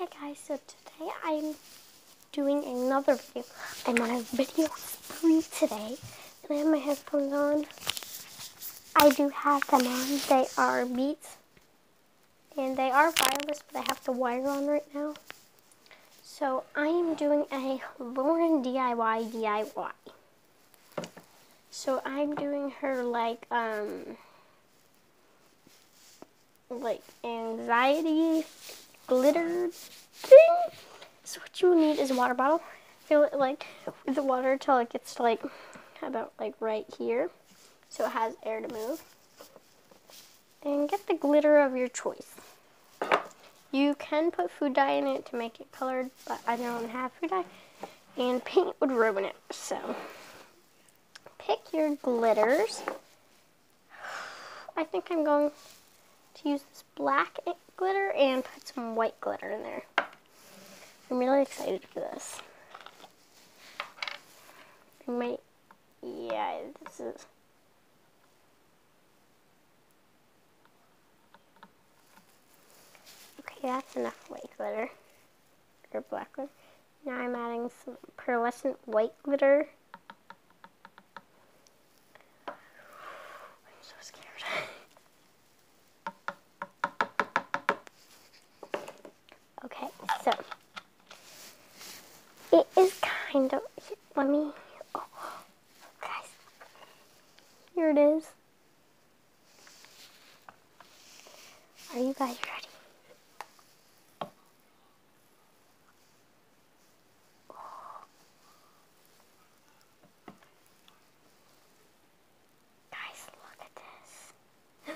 Hey guys, so today I'm doing another video. I'm on a video spree today, and I have my headphones on. I do have them on. They are Beats, and they are wireless, but I have the wire on right now. So I am doing a LaurDIY DIY. So I'm doing her like um like anxiety glitter thing. So what you need is a water bottle. Fill it like with the water till it gets to like about like right here. So it has air to move. And get the glitter of your choice. You can put food dye in it to make it colored, but I don't have food dye. And paint would ruin it. So pick your glitters. I think I'm going to use this black glitter and put some white glitter in there. I'm really excited for this. I might, yeah, this is. Okay, that's enough white glitter, or black glitter. Now I'm adding some pearlescent white glitter. I'm so scared. Okay, so it is kind of. Let me. Oh, guys, here it is. Are you guys ready? Guys, look at this.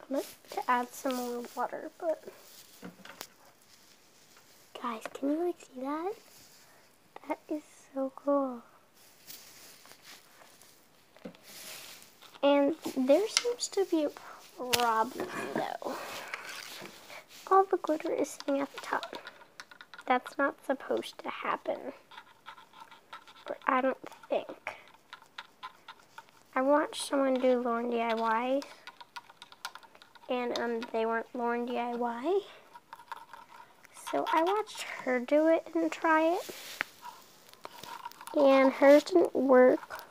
I meant to add some more water, but guys, can you like see that? That is so cool. And there seems to be a problem though. All the glitter is sitting at the top. That's not supposed to happen. Or I don't think. I watched someone do LaurDIY and um, they weren't LaurDIY. So I watched her do it and try it. And hers didn't work.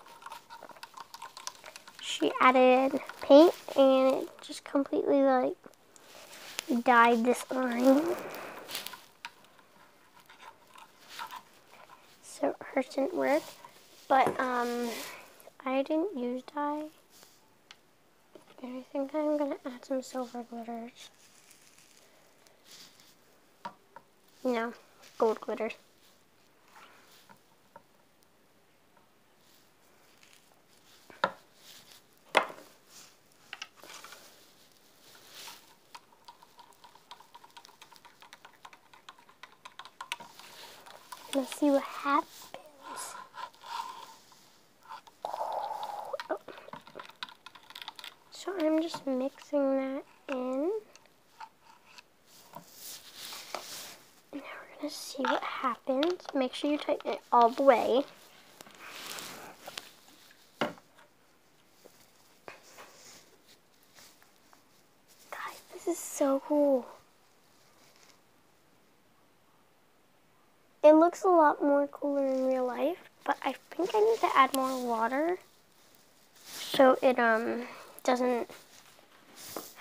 She added paint and it just completely like dyed this line. So hers didn't work. But um, I didn't use dye. And I think I'm going to add some silver glitters. No, gold glitter. Let's see what happens. Oh. So I'm just mixing that in. Now we're going to see what happens. Make sure you tighten it all the way. Guys, this is so cool. It looks a lot more cooler in real life, but I think I need to add more water so it um doesn't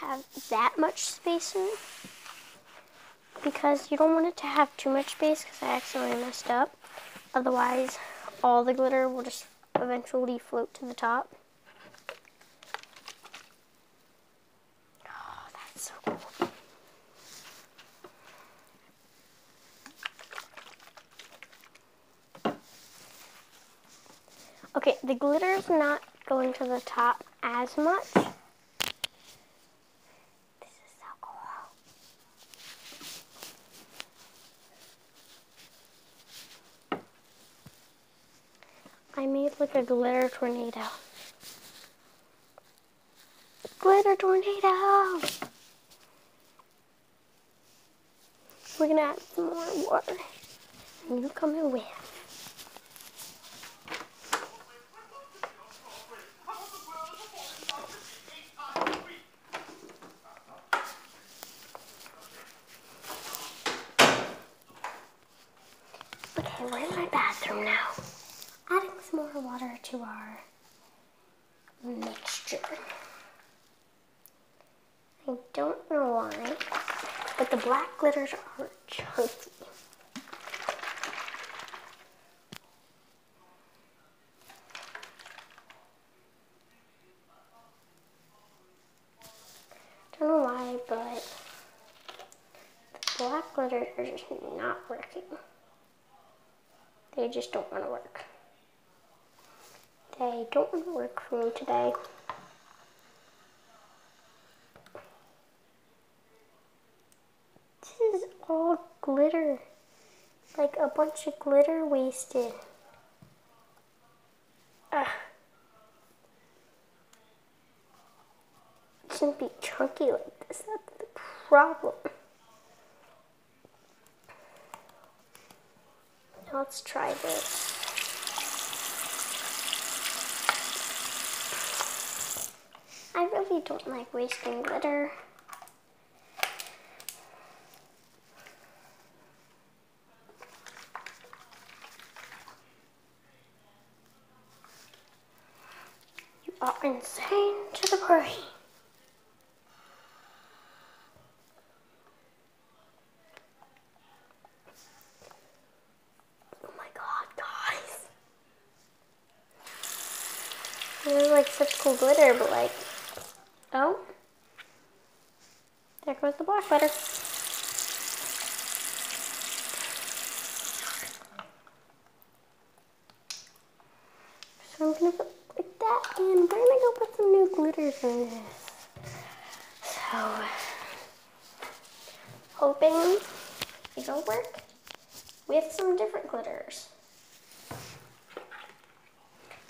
have that much space in it. Because you don't want it to have too much space because I accidentally messed up. Otherwise, all the glitter will just eventually float to the top. Oh, that's so cool. Okay, the glitter is not going to the top as much. I made like a glitter tornado. Glitter tornado! We're gonna add some more water. And you come in with. Okay, we're in my bathroom now. Adding some more water to our mixture. I don't know why, but the black glitters are chunky. Don't know why, but the black glitters are just not working. They just don't want to work. They don't want to work for me today. This is all glitter. Like a bunch of glitter wasted. Ugh. It shouldn't be chunky like this. That's the problem. Now let's try this. I really don't like wasting glitter. You are insane to the party. Oh my god, guys. This like such cool glitter, but like, oh, there goes the black glitter. So I'm gonna put like that, and we're gonna go put some new glitters in this. So, hoping it'll work with some different glitters.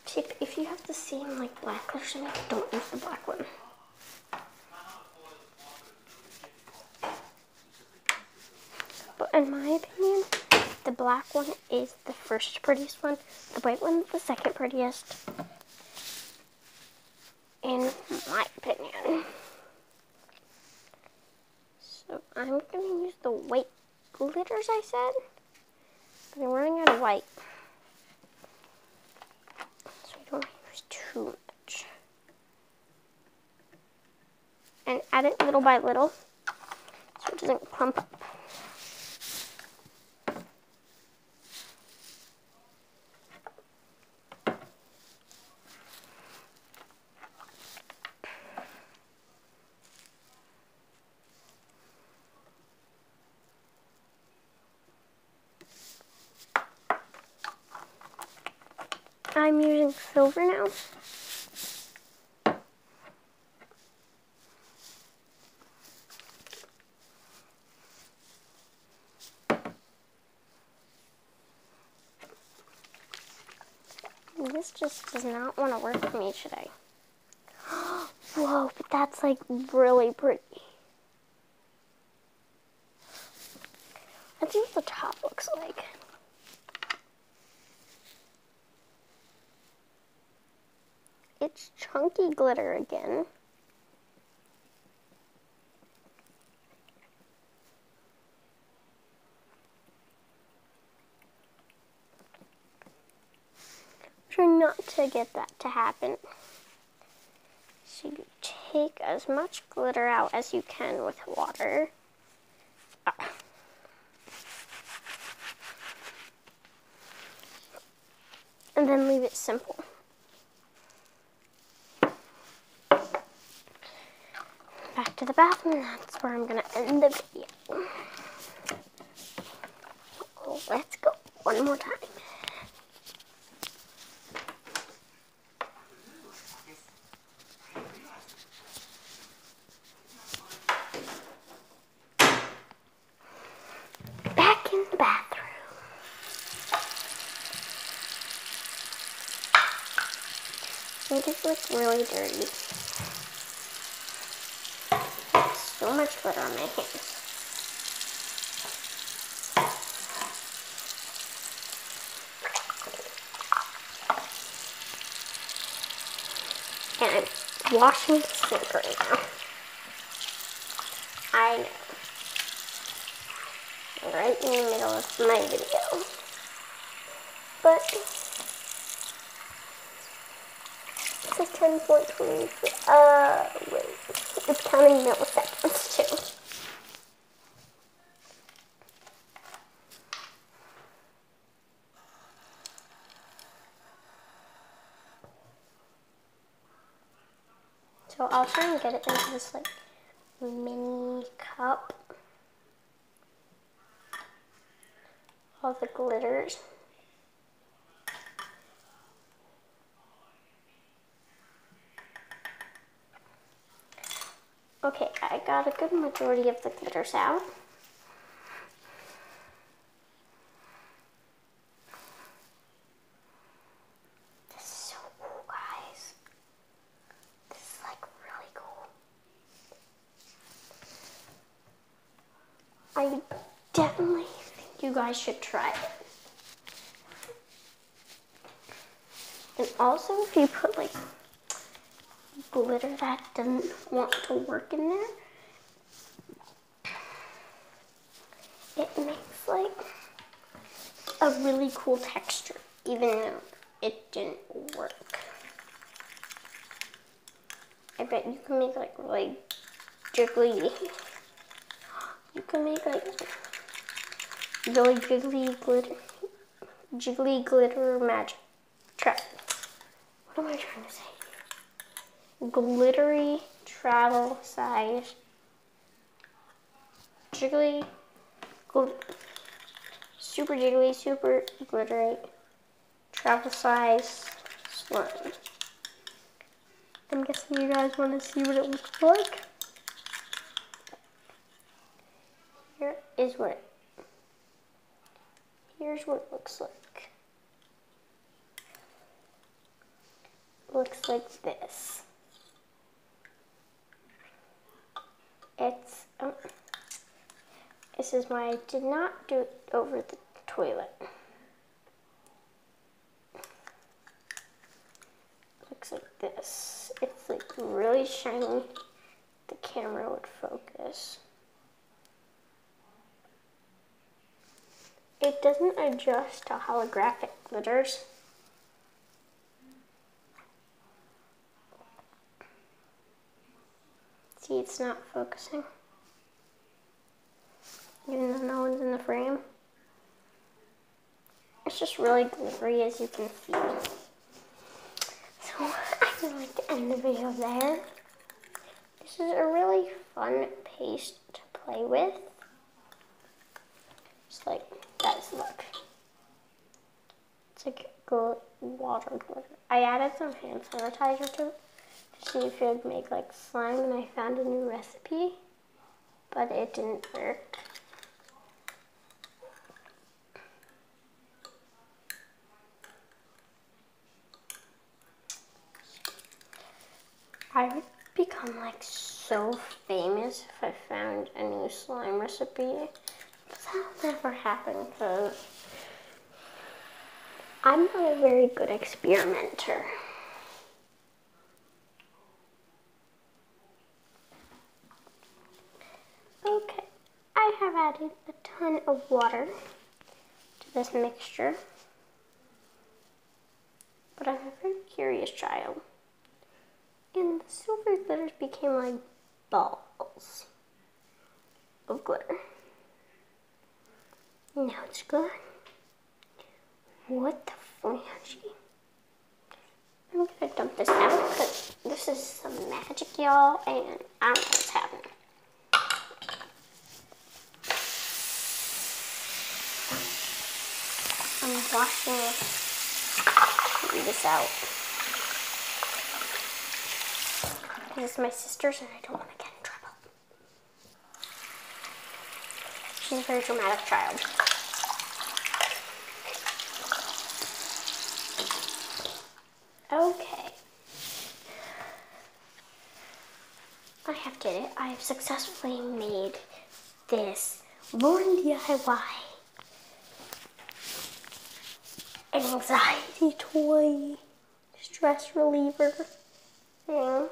Tip, if you have the same like black glitters, don't use the black one. In my opinion, the black one is the first prettiest one. The white one is the second prettiest. In my opinion. So I'm going to use the white glitters I said. I'm running out of white. So I don't use too much. And add it little by little so it doesn't clump up. I'm using silver now. This just does not want to work for me today. Whoa, but that's like really pretty. See what the top looks like. It's chunky glitter again. Try not to get that to happen. So you take as much glitter out as you can with water. Ah. And then leave it simple. Back to the bathroom, that's where I'm gonna end the video. Let's go one more time. Back in the bathroom. It just looks really dirty. much butter on my hands. And I'm washing the sink right now. I know. Right in the middle of my video. But it's 10.23, uh, wait, it's counting milliseconds. So I'll try and get it into this like mini cup. All the glitters. Okay, I got a good majority of the glitters out. This is so cool, guys. This is like really cool. I definitely think you guys should try it. And also, if you put like glitter that doesn't want to work in there, it makes like a really cool texture, even though it didn't work. I bet you can make like really jiggly, you can make like really jiggly glitter, jiggly glitter magic trap. What am I trying to say? glittery travel size jiggly gl super jiggly super glittery travel size slime I'm guessing you guys want to see what it looks like here is what here's what it looks like looks like this it's um, this is why I did not do it over the toilet. Looks like this. It's like really shiny. The camera would focus. It doesn't adjust to holographic glitters. See, it's not focusing. Even though no one's in the frame. It's just really glittery as you can see. So I would like to end the video there. This is a really fun paste to play with. Just like, look. It's like water glitter. I added some hand sanitizer to it to see if it would make like slime and I found a new recipe, but it didn't work. I would become like so famous if I found a new slime recipe. That'll never happen because I'm not a very good experimenter. Okay, I have added a ton of water to this mixture. But I'm a very curious child. And the silver glitters became like balls of glitter. Now it's gone. What the flangy? I'm gonna dump this out because this is some magic, y'all, and I don't know what's happening. I'm washing this out. This is my sister's and I don't want to get in trouble. She's a very dramatic child. Okay. I have did it. I have successfully made this LaurDIY anxiety toy, stress reliever, thing.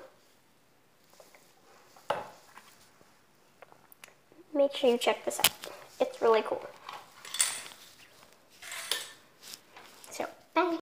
Make sure you check this out. It's really cool. So, bye.